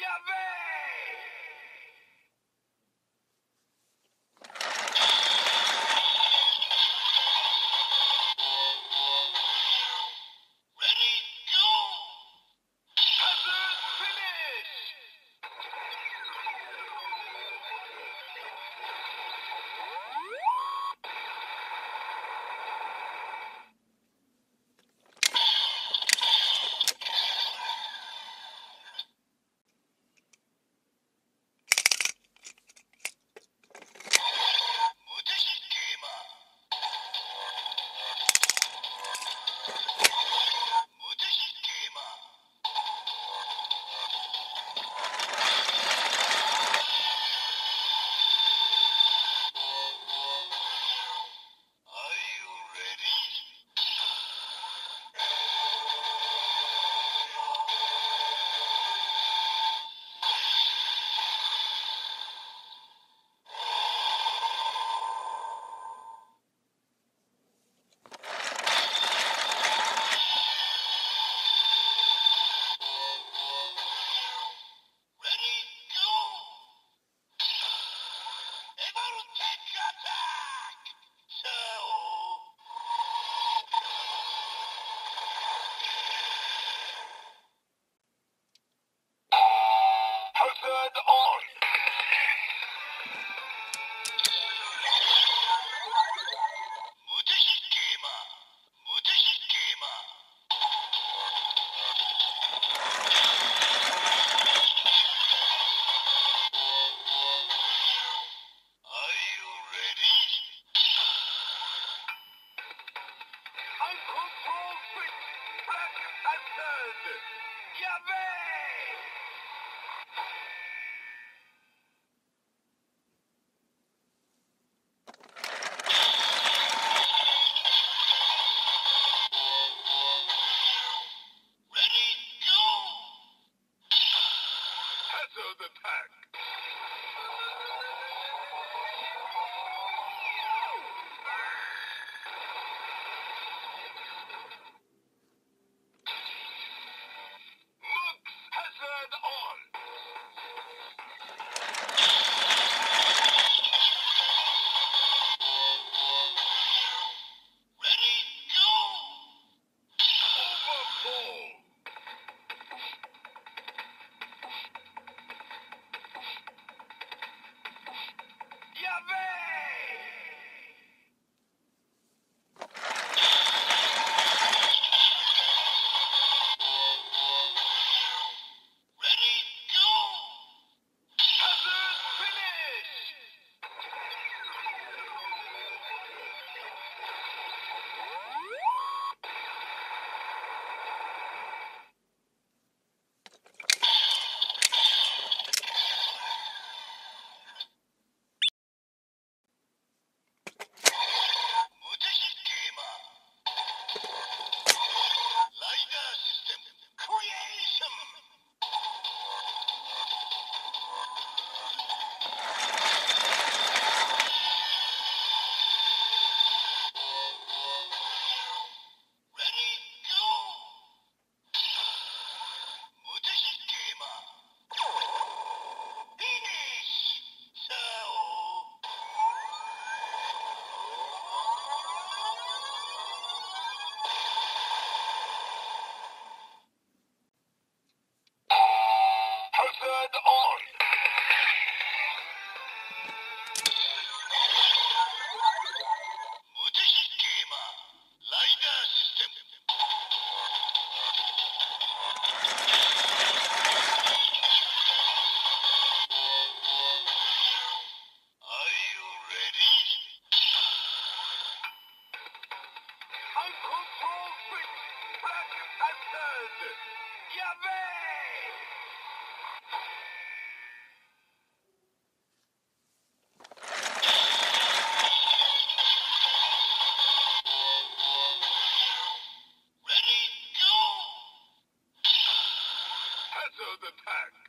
Maquiavel! impact.